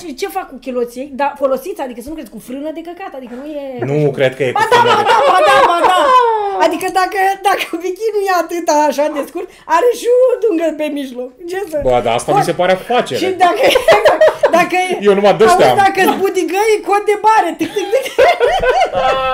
Ce, ce fac cu chiloții? Da, folosiți, adică să nu crezi cu frână de căcat, adică nu e... Nu cred că e cu Ba da, frână ba da, ba da, ba da. Adică dacă, dacă bikini e atât așa de scurt, are și o dungă pe mijloc. Ce să... Bă, dar asta mi se pare afacere. Și dacă, dacă Eu numai de-astea auzi, dacă îți da. budigă, e cod de bare. Tic, tic, tic. Ah.